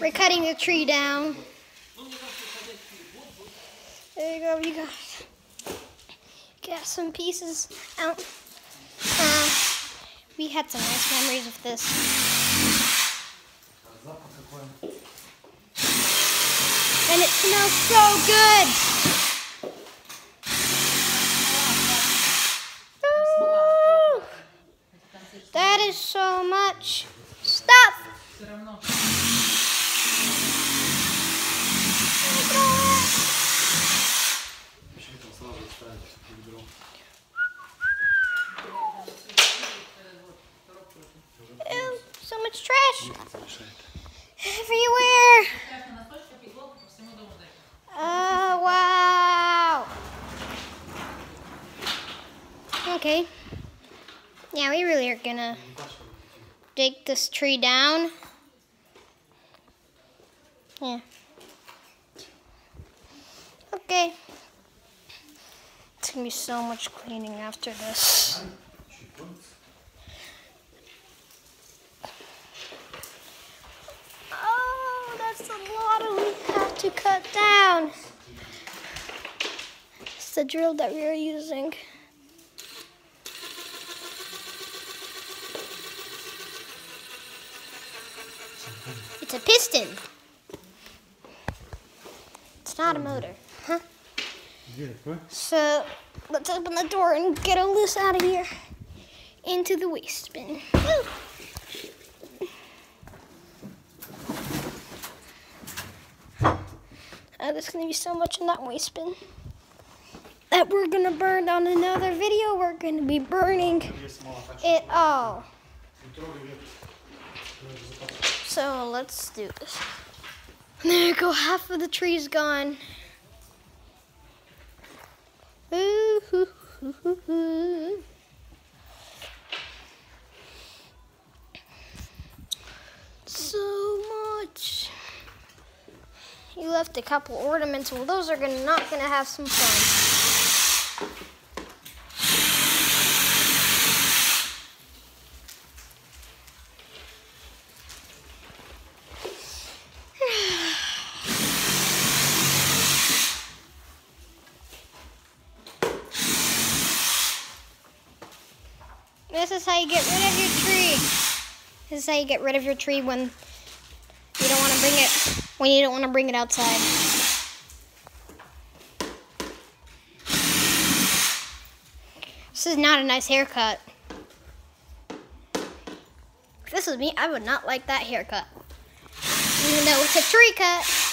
We're cutting the tree down. There you go, you guys. Got some pieces out. Uh, we had some nice memories of this. And it smells so good. That is so much. Stop. Ew, so much trash. Everywhere. Oh, wow. Okay. Yeah, we really are gonna dig this tree down. Yeah. Okay. Gonna be so much cleaning after this. Oh, that's a lot of we have to cut down. It's the drill that we are using. It's a piston. It's not a motor. Huh? So let's open the door and get all this out of here into the waste bin. Uh, there's gonna be so much in that waste bin that we're gonna burn on another video. We're gonna be burning it all. So let's do this. There you go, half of the tree's gone. So much. You left a couple ornaments. Well, those are gonna not gonna have some fun. Is how you get rid of your tree. This is how you get rid of your tree when you don't want to bring it when you don't want to bring it outside. This is not a nice haircut. If this was me, I would not like that haircut. Even though it's a tree cut.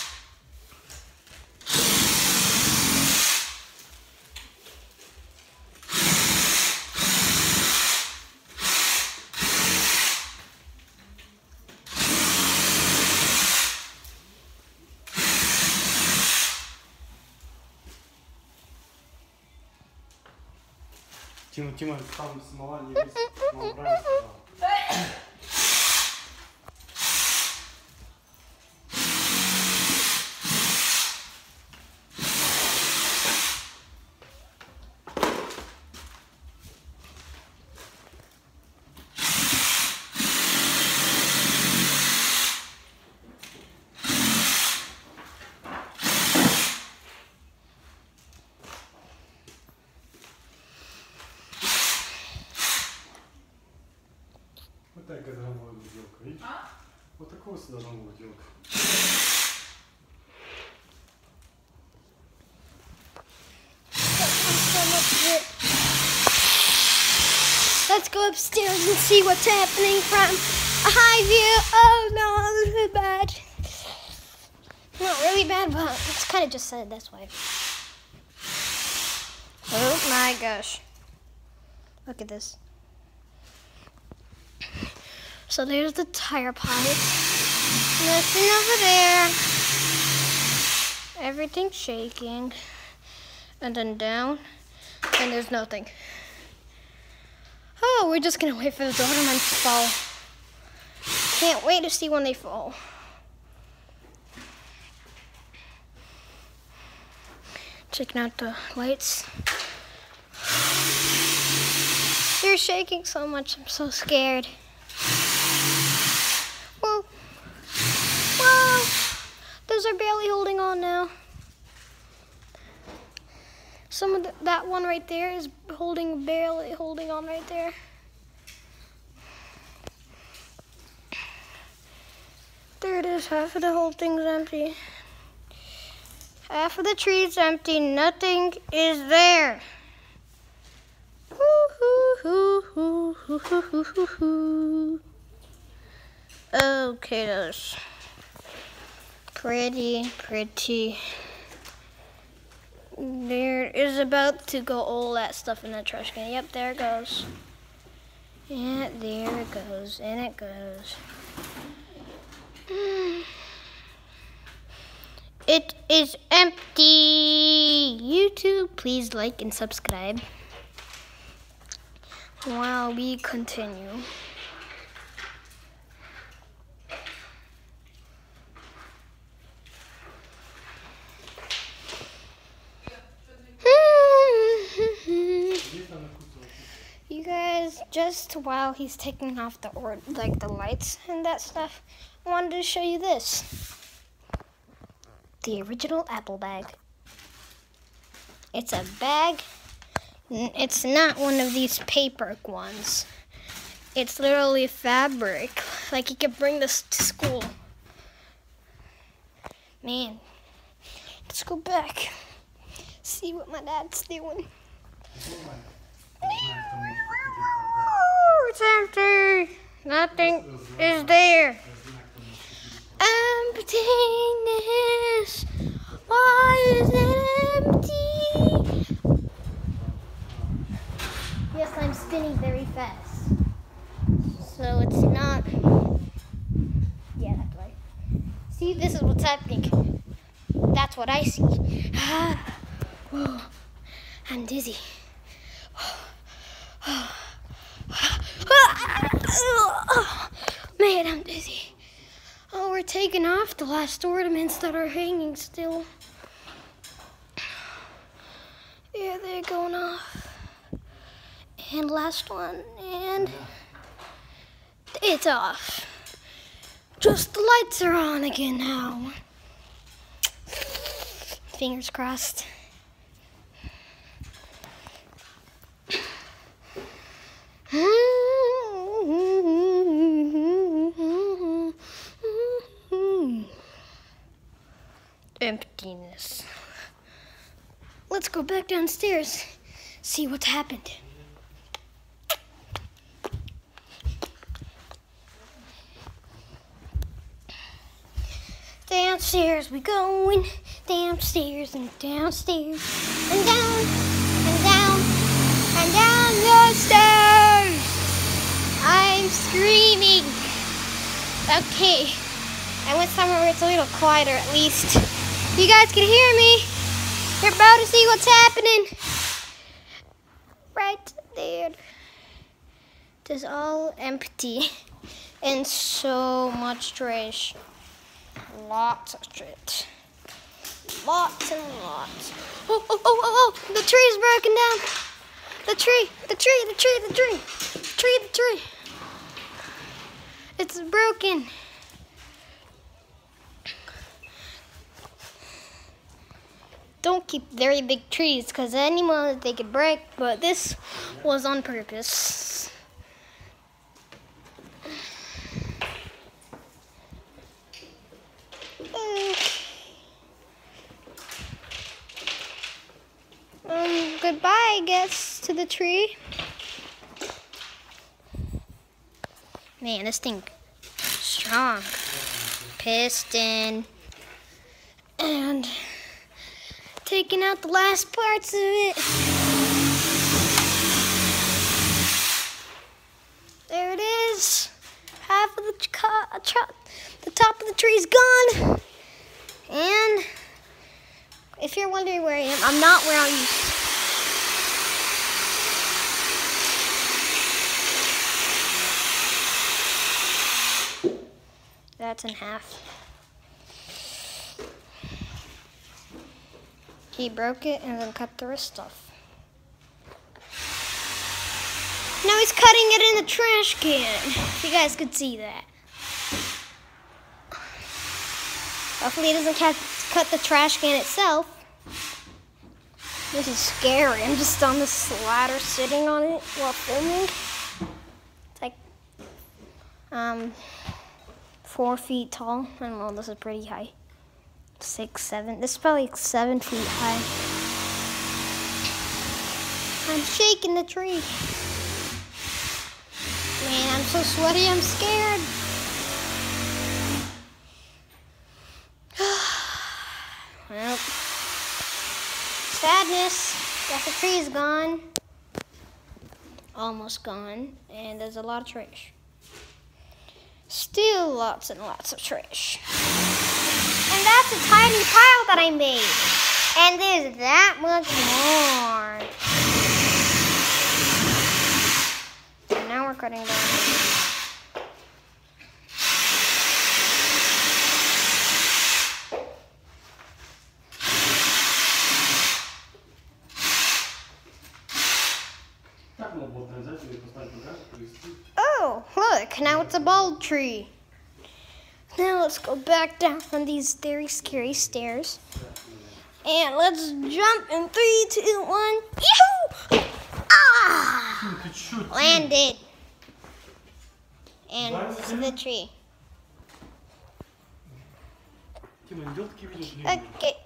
Тима, Тима, там смола не висит. Мама Вот так это должна быть елка, видишь? А? Вот такого должна быть елка. Let's go upstairs and see what's happening from a high view. Oh no, this is bad. Not really bad, but it's kind of just said this way. Oh my gosh. Look at this. So there's the tire pipe. Nothing over there. Everything's shaking. And then down. And there's nothing. Oh, we're just gonna wait for the ornaments to fall. Can't wait to see when they fall. Checking out the lights. You're shaking so much, I'm so scared. Whoa. Whoa. On now. Some of the, that one right there is holding barely holding on right there. There it is. Half of the whole thing's empty. Half of the tree's empty. Nothing is there. Okay, those pretty, pretty. There is about to go all that stuff in the trash can. Yep, there it goes. Yeah, there it goes, and it goes. It is empty. YouTube, please like and subscribe while we continue. You guys, just while he's taking off the or like the lights and that stuff, I wanted to show you this. The original apple bag. It's a bag. It's not one of these paper ones. It's literally fabric. Like you could bring this to school. Man, let's go back. See what my dad's doing. It's empty. Nothing is there. Emptiness. Why is it empty? Yes, I'm spinning very fast. So it's not. Yeah, that's right. See, this is what's happening. That's what I see. Ah. Whoa. I'm dizzy. Man, I'm dizzy. Taking off the last ornaments that are hanging still. Yeah, they're going off. And last one, and it's off. Just the lights are on again now. Fingers crossed. Hmm? Emptiness. Let's go back downstairs, see what's happened. Downstairs we going, downstairs and downstairs and down and down and down the stairs. I'm screaming. Okay, I went somewhere where it's a little quieter at least. You guys can hear me. You're about to see what's happening. Right there. It is all empty and so much trash. Lots of shit. Lots and lots. Oh, oh, oh, oh, oh, the tree's broken down. The tree, the tree, the tree, the tree, the tree, the tree. It's broken. Don't keep very big trees because any moment they could break, but this was on purpose. Um, goodbye, I guess, to the tree. Man, this thing strong. Piston. And taking out the last parts of it. There it is. Half of the the top of the tree's gone. And if you're wondering where I am, I'm not where I used to. That's in half. He broke it and then cut the wrist off. Now he's cutting it in the trash can. You guys could see that. Hopefully it doesn't cut, cut the trash can itself. This is scary. I'm just on this ladder sitting on it while filming. It's like um four feet tall. I don't know, this is pretty high. Six, seven. This is probably seven feet high. I'm shaking the tree. Man, I'm so sweaty, I'm scared. well, sadness. Got the tree's gone. Almost gone. And there's a lot of trash. Still lots and lots of trash. And that's a tiny pile that I made. And there's that much more. And now we're cutting down. Oh, look, now it's a bald tree. Now let's go back down these very scary stairs. And let's jump in three, two, one. Yahoo! Ah! Landed. And the tree. Okay.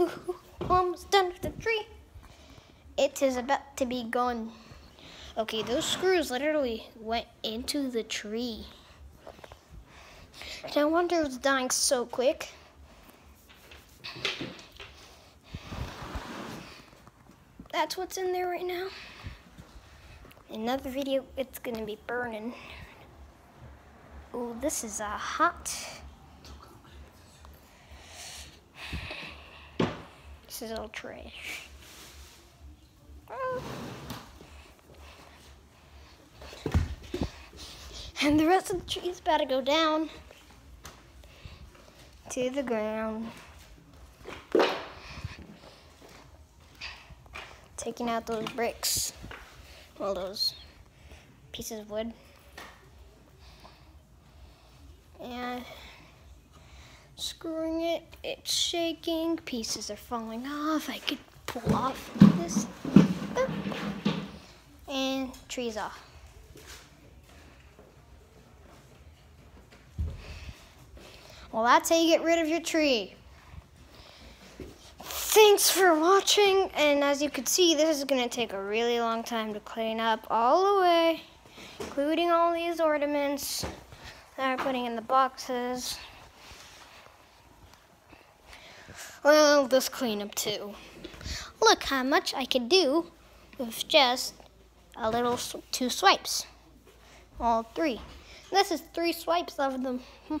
Almost done with the tree. It is about to be gone. Okay, those screws literally went into the tree. No wonder if it's dying so quick. That's what's in there right now. Another video, it's gonna be burning. Oh, this is a hot. This is all trash. And the rest of the tree is about to go down to the ground. Taking out those bricks, all those pieces of wood. And screwing it, it's shaking, pieces are falling off. I could pull off this. And trees off. Well, that's how you get rid of your tree. Thanks for watching, and as you can see, this is going to take a really long time to clean up all the way, including all these ornaments that I'm putting in the boxes. Well, this cleanup too. Look how much I could do with just a little s- two swipes. All three. This is three swipes of them.